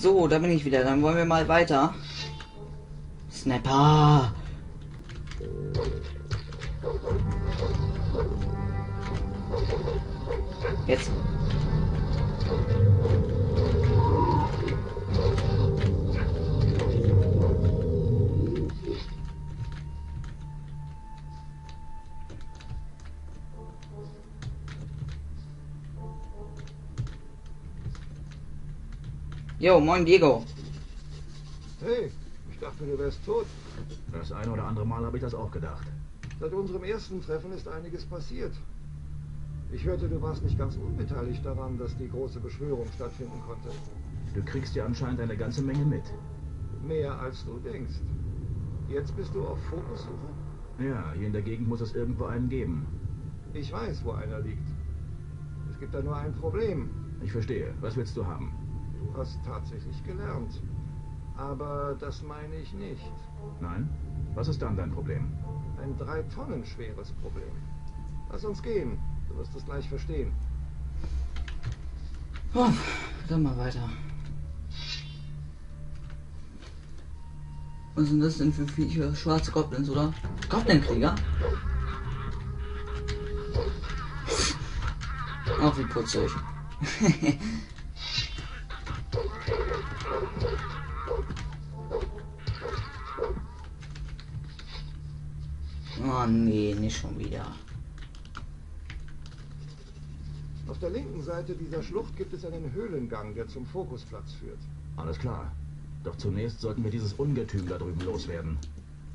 So, da bin ich wieder. Dann wollen wir mal weiter. Snapper. Jetzt. Jo, moin Diego. Hey, ich dachte, du wärst tot. Das ein oder andere Mal habe ich das auch gedacht. Seit unserem ersten Treffen ist einiges passiert. Ich hörte, du warst nicht ganz unbeteiligt daran, dass die große Beschwörung stattfinden konnte. Du kriegst ja anscheinend eine ganze Menge mit. Mehr als du denkst. Jetzt bist du auf Fokussuche? Ja, hier in der Gegend muss es irgendwo einen geben. Ich weiß, wo einer liegt. Es gibt da nur ein Problem. Ich verstehe. Was willst du haben? Du hast tatsächlich gelernt. Aber das meine ich nicht. Nein? Was ist dann dein Problem? Ein drei Tonnen schweres Problem. Lass uns gehen. Du wirst es gleich verstehen. Oh, dann mal weiter. Was sind das denn für Viecher? Schwarze Goblins, oder? Goblin-Krieger? Ach, wie putzig. oh nee, nicht schon wieder. Auf der linken Seite dieser Schlucht gibt es einen Höhlengang, der zum Fokusplatz führt. Alles klar. Doch zunächst sollten wir dieses Ungetüm da drüben loswerden.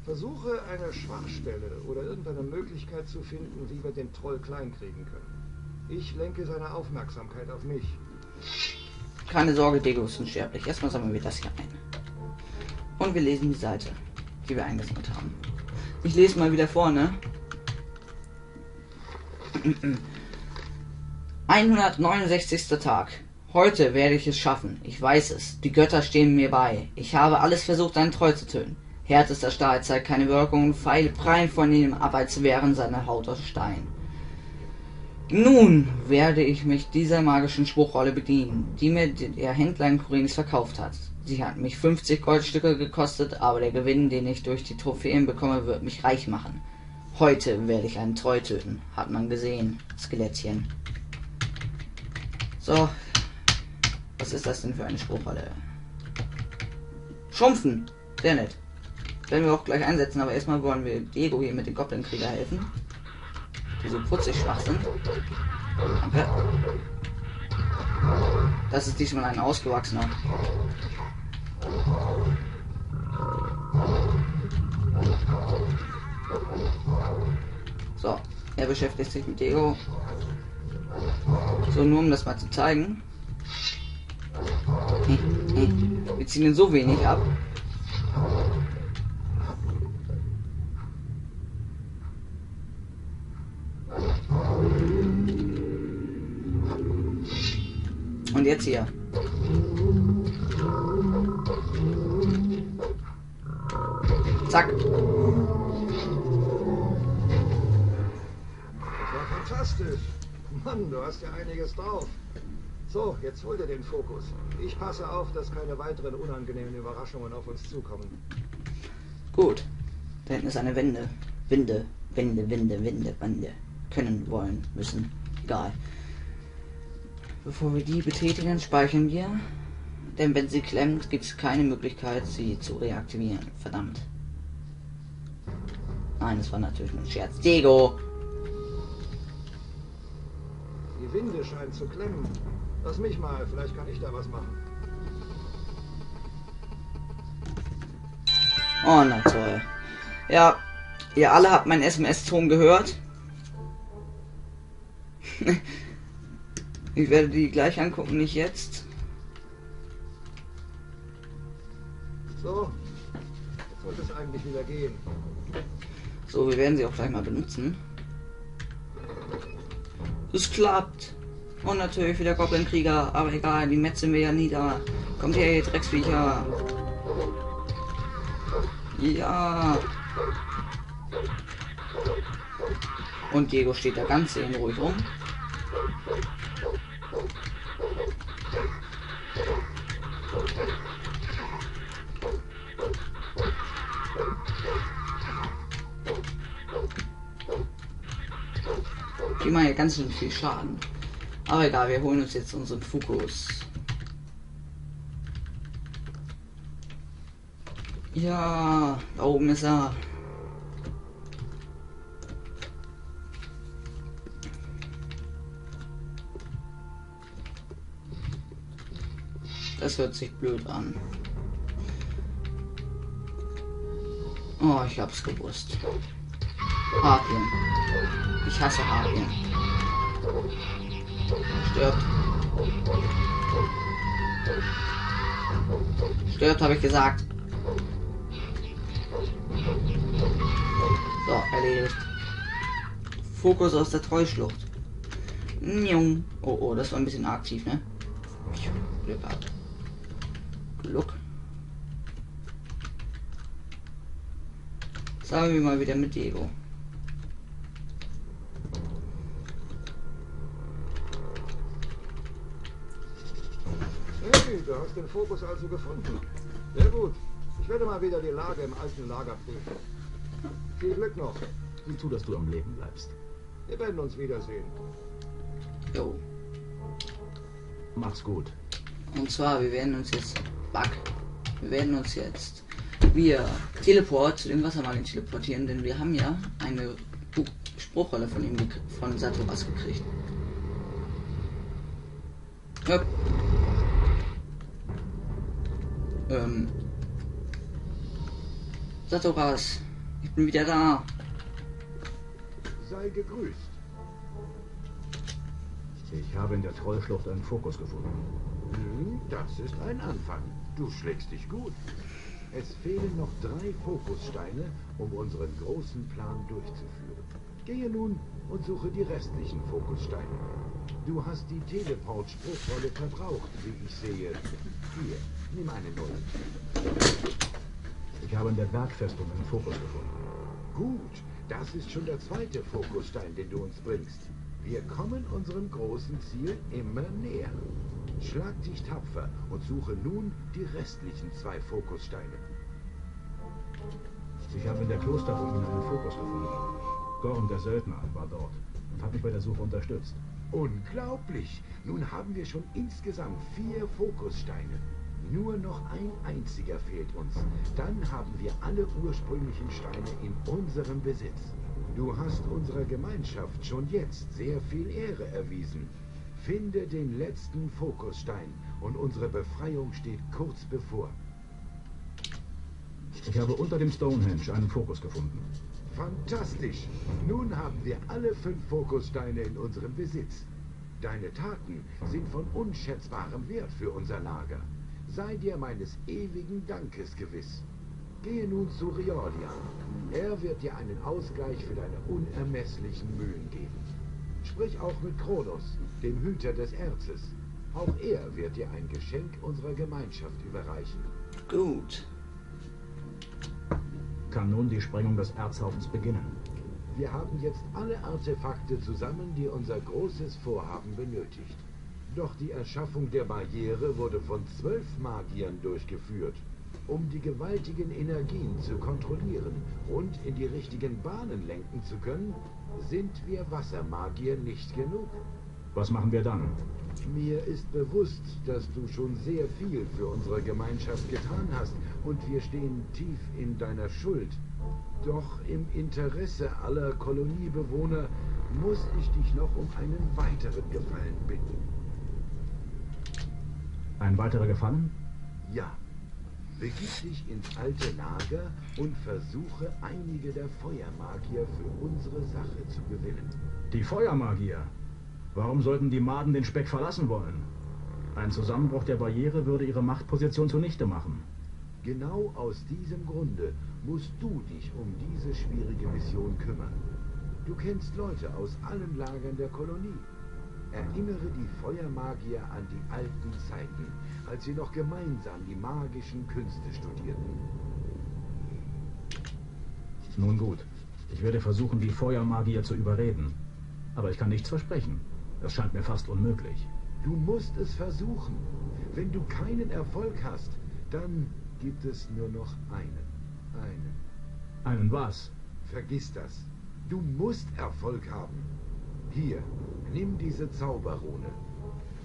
Versuche eine Schwachstelle oder irgendeine Möglichkeit zu finden, wie wir den Troll kleinkriegen können. Ich lenke seine Aufmerksamkeit auf mich. Keine Sorge, Dego ist unsterblich. Erstmal sammeln wir das hier ein. Und wir lesen die Seite, die wir eingesammelt haben. Ich lese mal wieder vor, ne? 169. Tag. Heute werde ich es schaffen. Ich weiß es. Die Götter stehen mir bei. Ich habe alles versucht, einen treu zu töten. Härtester Stahl zeigt keine Wirkung. Pfeile prallen von ihm ab, als wären seine Haut aus Stein. Nun werde ich mich dieser magischen Spruchrolle bedienen, die mir der Händler in Kurinis verkauft hat. Sie hat mich 50 Goldstücke gekostet, aber der Gewinn, den ich durch die Trophäen bekomme, wird mich reich machen. Heute werde ich einen Treu töten, hat man gesehen. Skelettchen. So. Was ist das denn für eine Spruchrolle? Schrumpfen. Sehr nett. Werden wir auch gleich einsetzen, aber erstmal wollen wir Diego hier mit dem Goblin-Krieger helfen. Die so putzig schwach sind. Danke. Das ist diesmal ein ausgewachsener. So, er beschäftigt sich mit Diego. So, nur um das mal zu zeigen. Wir ziehen ihn so wenig ab. Und jetzt hier. Zack. Das war fantastisch. Mann, du hast ja einiges drauf. So, jetzt hol dir den Fokus. Ich passe auf, dass keine weiteren unangenehmen Überraschungen auf uns zukommen. Gut. Da hinten ist eine Wende. Winde, Winde, Winde, Winde, Winde. Können, wollen, müssen. Egal. Bevor wir die betätigen, speichern wir. Denn wenn sie klemmt, gibt es keine Möglichkeit, sie zu reaktivieren. Verdammt. Nein, das war natürlich nur ein Scherz. Diego! Die Winde scheint zu klemmen. Lass mich mal, vielleicht kann ich da was machen. Oh, na toll. Ja, ihr alle habt meinen SMS-Ton gehört. ich werde die gleich angucken, nicht jetzt. So, jetzt sollte es eigentlich wieder gehen. So, wir werden sie auch gleich mal benutzen. Es klappt. Und natürlich wieder Goblin-Krieger, aber egal, die metzen wir ja nieder. Kommt her, ihr Drecksviecher. Ja. Und Diego steht da ganz ruhig rum. Die machen ja ganz schön viel Schaden. Aber egal, wir holen uns jetzt unseren Fokus. Ja, da oben ist er. Das hört sich blöd an. Oh, ich hab's gewusst. Harpien. Ich hasse Harpien. Stirbt. Stirbt, habe ich gesagt. So, erledigt. Fokus aus der Treuschlucht. Oh, oh, das war ein bisschen aktiv, ne? Glück gehabt. Glück. Sagen wir mal wieder mit Diego. Hey, du hast den Fokus also gefunden. Sehr gut. Ich werde mal wieder die Lage im alten Lager prüfen. Viel Glück noch. Sieh zu, dass du am Leben bleibst. Wir werden uns wiedersehen. Jo. Mach's gut. Und zwar, wir werden uns jetzt. Bug. Wir werden uns jetzt via Teleport zu dem Wassermagier teleportieren, denn wir haben ja eine Spruchrolle von ihm von Satoras gekriegt. Ja. Ähm. Satoras, ich bin wieder da. Sei gegrüßt. Ich habe in der Trollschlucht einen Fokus gefunden. Hm, das ist ein Anfang. Du schlägst dich gut. Es fehlen noch drei Fokussteine, um unseren großen Plan durchzuführen. Gehe nun und suche die restlichen Fokussteine. Du hast die Teleport-Spruchrolle verbraucht, wie ich sehe. Hier, nimm eine neue. Ich habe in der Bergfestung einen Fokus gefunden. Gut, das ist schon der zweite Fokusstein, den du uns bringst. Wir kommen unserem großen Ziel immer näher. Schlag dich tapfer und suche nun die restlichen zwei Fokussteine. Ich habe in der Klosterruine einen Fokus gefunden. Gorm, der Söldner, war dort und hat mich bei der Suche unterstützt. Unglaublich! Nun haben wir schon insgesamt vier Fokussteine. Nur noch ein einziger fehlt uns. Dann haben wir alle ursprünglichen Steine in unserem Besitz. Du hast unserer Gemeinschaft schon jetzt sehr viel Ehre erwiesen. Finde den letzten Fokusstein und unsere Befreiung steht kurz bevor. Ich habe unter dem Stonehenge einen Fokus gefunden. Fantastisch! Nun haben wir alle fünf Fokussteine in unserem Besitz. Deine Taten sind von unschätzbarem Wert für unser Lager. Sei dir meines ewigen Dankes gewiss. Gehe nun zu Riordian. Er wird dir einen Ausgleich für deine unermesslichen Mühen geben. Sprich auch mit Kronos, dem Hüter des Erzes. Auch er wird dir ein Geschenk unserer Gemeinschaft überreichen. Gut. Kann nun die Sprengung des Erzhaufens beginnen. Wir haben jetzt alle Artefakte zusammen, die unser großes Vorhaben benötigt. Doch die Erschaffung der Barriere wurde von zwölf Magiern durchgeführt. Um die gewaltigen Energien zu kontrollieren und in die richtigen Bahnen lenken zu können, sind wir Wassermagier nicht genug. Was machen wir dann? Mir ist bewusst, dass du schon sehr viel für unsere Gemeinschaft getan hast und wir stehen tief in deiner Schuld. Doch im Interesse aller Koloniebewohner muss ich dich noch um einen weiteren Gefallen bitten. Ein weiterer Gefallen? Ja, begib dich ins alte Lager und versuche einige der Feuermagier für unsere Sache zu gewinnen. Die Feuermagier. Warum sollten die Maden den Speck verlassen wollen? Ein Zusammenbruch der Barriere würde ihre Machtposition zunichte machen. Genau aus diesem Grunde musst du dich um diese schwierige Mission kümmern. Du kennst Leute aus allen Lagern der Kolonie. Erinnere die Feuermagier an die alten Zeiten, als sie noch gemeinsam die magischen Künste studierten. Nun gut. Ich werde versuchen, die Feuermagier zu überreden. Aber ich kann nichts versprechen. Das scheint mir fast unmöglich. Du musst es versuchen. Wenn du keinen Erfolg hast, dann gibt es nur noch einen. Einen. Einen was? Vergiss das. Du musst Erfolg haben. Hier, nimm diese Zauberrune.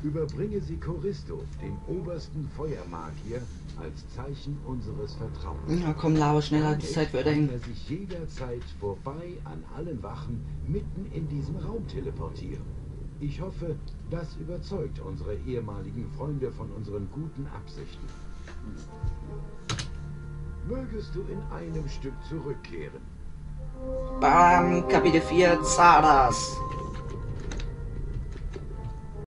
Überbringe sie Choristo, dem obersten Feuermagier, als Zeichen unseres Vertrauens. Ja, komm, laber schneller, die Zeit wird kann eng. er sich jederzeit vorbei an allen Wachen mitten in diesem Raum teleportieren. Ich hoffe, das überzeugt unsere ehemaligen Freunde von unseren guten Absichten. Mögest du in einem Stück zurückkehren. Bam, Kapitel 4, Zardas.